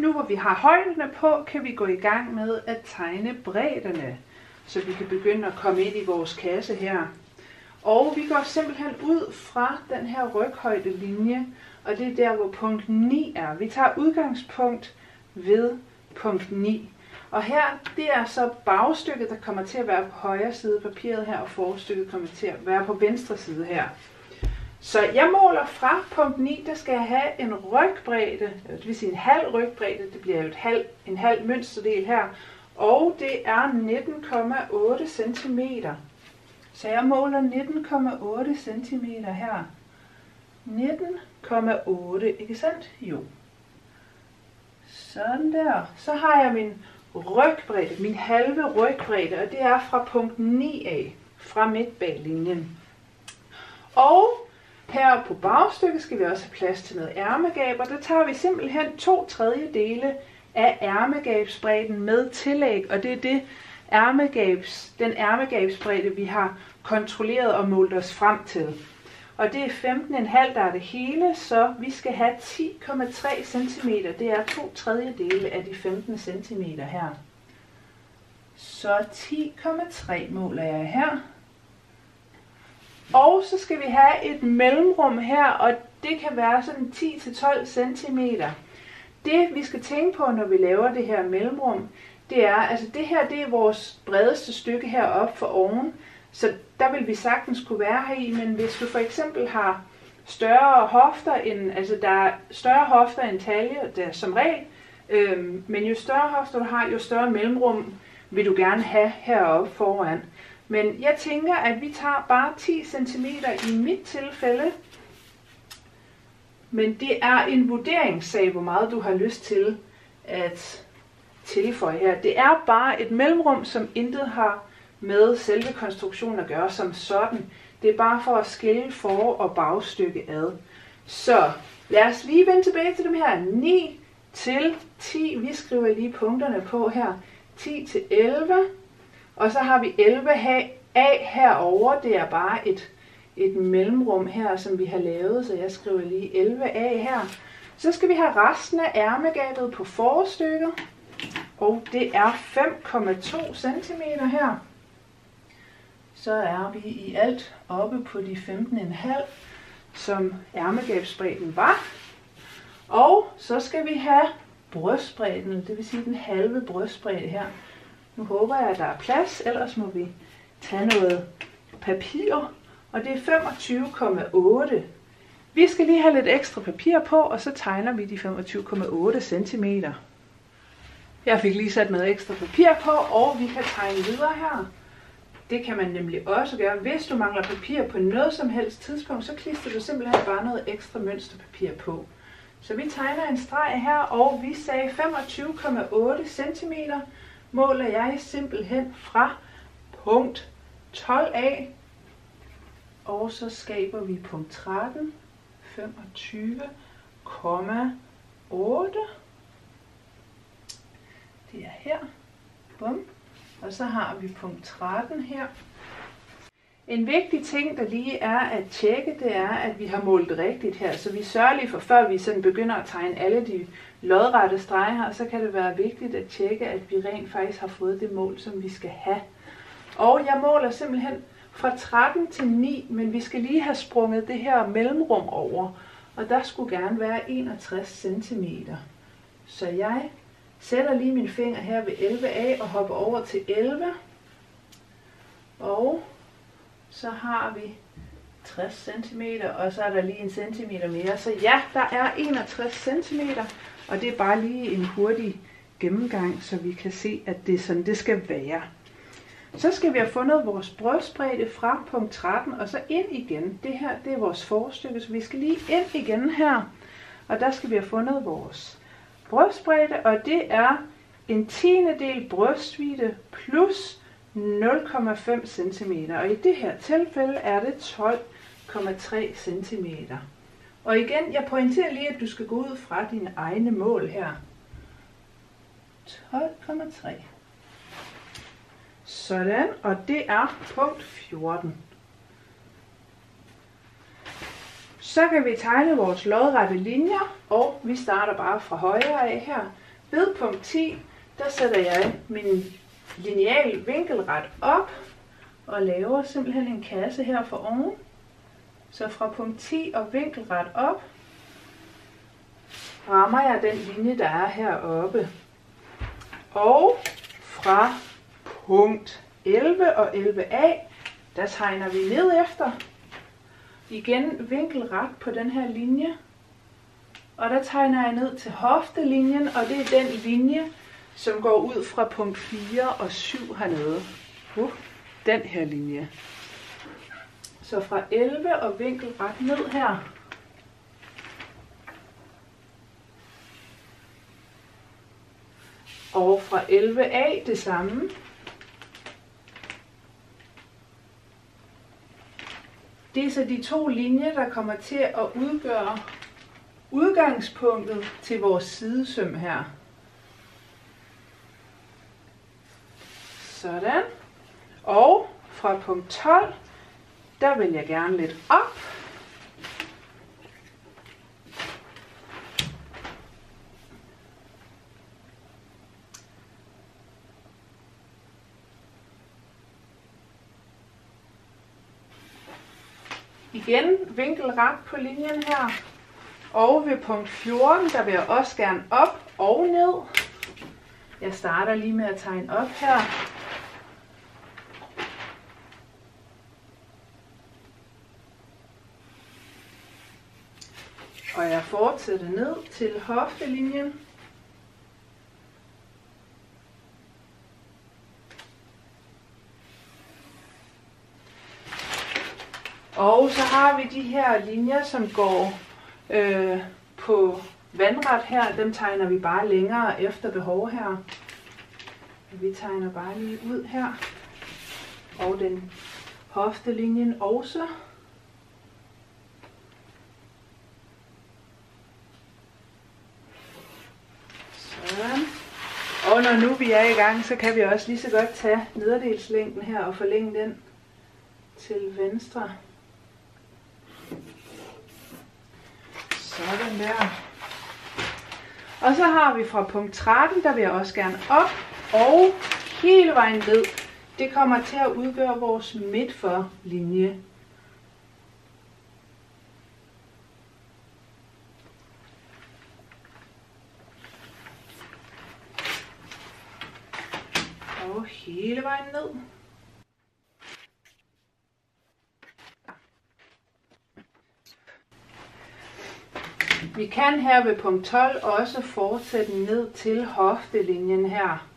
nu hvor vi har højderne på, kan vi gå i gang med at tegne bredderne, så vi kan begynde at komme ind i vores kasse her. Og vi går simpelthen ud fra den her ryghøjdelinje, og det er der, hvor punkt 9 er. Vi tager udgangspunkt ved punkt 9. Og her, det er så bagstykket, der kommer til at være på højre side af papiret her, og forstykket kommer til at være på venstre side her. Så jeg måler fra punkt 9, der skal jeg have en rygbredde, det vil sige en halv rygbredde, det bliver jo et halv, en halv mønsterdel her, og det er 19,8 cm. Så jeg måler 19,8 cm her. 19,8, ikke sandt? Jo. Sådan der. Så har jeg min rygbredde, min halve rygbredde, og det er fra punkt 9 af, fra midtbaglinjen. Og her på bagstykket skal vi også have plads til noget ærmegab, og der tager vi simpelthen to tredjedele af ærmegabsbredden med tillæg, og det er det ærmegabs, den ærmegabsbredde, vi har kontrolleret og målt os frem til. Og det er 15,5, der er det hele, så vi skal have 10,3 cm. Det er to tredjedele af de 15 cm her. Så 10,3 måler jeg her. Og så skal vi have et mellemrum her, og det kan være sådan 10-12 cm. Det vi skal tænke på, når vi laver det her mellemrum, det er, altså det her det er vores bredeste stykke heroppe for oven. Så der vil vi sagtens kunne være her i, men hvis du for eksempel har større hofter end, altså der er større hofter end talje, der som regel, øhm, men jo større hofter du har, jo større mellemrum vil du gerne have heroppe foran. Men jeg tænker, at vi tager bare 10 cm i mit tilfælde, men det er en vurderingssag, hvor meget du har lyst til at tilføje her. Det er bare et mellemrum, som intet har med selve konstruktionen at gøre som sådan. Det er bare for at skille for- og bagstykke ad. Så lad os lige vende tilbage til dem her. 9 til 10. Vi skriver lige punkterne på her. 10 til 11. Og så har vi 11 A herover. Det er bare et, et mellemrum her, som vi har lavet. Så jeg skriver lige 11A her. Så skal vi have resten af ærmegabet på forstykket. Og det er 5,2 cm her så er vi i alt oppe på de 15,5, som ærmegabsbredden var. Og så skal vi have brystbredden, det vil sige den halve brystbredde her. Nu håber jeg, at der er plads, ellers må vi tage noget papir, og det er 25,8. Vi skal lige have lidt ekstra papir på, og så tegner vi de 25,8 cm. Jeg fik lige sat noget ekstra papir på, og vi kan tegne videre her. Det kan man nemlig også gøre. Hvis du mangler papir på noget som helst tidspunkt, så klister du simpelthen bare noget ekstra mønsterpapir på. Så vi tegner en streg her, og vi sagde 25,8 cm måler jeg simpelthen fra punkt 12a, og så skaber vi punkt 13, 25,8. Det er her. Bum. Og så har vi punkt 13 her. En vigtig ting, der lige er at tjekke, det er, at vi har målt rigtigt her. Så vi sørger lige for, før vi sådan begynder at tegne alle de lodrette streger her, så kan det være vigtigt at tjekke, at vi rent faktisk har fået det mål, som vi skal have. Og jeg måler simpelthen fra 13 til 9, men vi skal lige have sprunget det her mellemrum over. Og der skulle gerne være 61 cm. Så jeg Sætter lige min finger her ved 11A og hopper over til 11. Og så har vi 60 cm, og så er der lige en centimeter mere. Så ja, der er 61 cm, og det er bare lige en hurtig gennemgang, så vi kan se, at det er sådan, det skal være. Så skal vi have fundet vores brystbredde fra punkt 13, og så ind igen. Det her, det er vores forstykke, så vi skal lige ind igen her. Og der skal vi have fundet vores brystbredde, og det er en tiende del brystvide plus 0,5 cm. Og i det her tilfælde er det 12,3 cm. Og igen, jeg pointerer lige, at du skal gå ud fra dine egne mål her. 12,3. Sådan, og det er punkt 14. Så kan vi tegne vores lodrette linjer, og vi starter bare fra højre af her. Ved punkt 10, der sætter jeg min lineal vinkelret op og laver simpelthen en kasse her for oven. Så fra punkt 10 og vinkelret op, rammer jeg den linje, der er heroppe. Og fra punkt 11 og 11a, der tegner vi ned efter. Igen vinkelret på den her linje. Og der tegner jeg ned til hoftelinjen, og det er den linje, som går ud fra punkt 4 og 7 hernede. Uh, den her linje. Så fra 11 og vinkel ret ned her. Og fra 11a det samme. Det er så de to linjer, der kommer til at udgøre udgangspunktet til vores sidesøm her. Sådan. Og fra punkt 12, der vil jeg gerne lidt op. Igen vinkelret på linjen her. Og ved punkt 14, der vil jeg også gerne op og ned. Jeg starter lige med at tegne op her. Og jeg fortsætter ned til hoftelinjen. Og så har vi de her linjer, som går øh, på vandret her. Dem tegner vi bare længere efter behov her. Vi tegner bare lige ud her. Og den hoftelinjen også. Sådan. Og når nu vi er i gang, så kan vi også lige så godt tage nederdelslængden her og forlænge den til venstre. Sådan der. Og så har vi fra punkt 13, der vil jeg også gerne op og hele vejen ned. Det kommer til at udgøre vores midt Og hele vejen ned. Vi kan her ved punkt 12 også fortsætte ned til hoftelinjen her.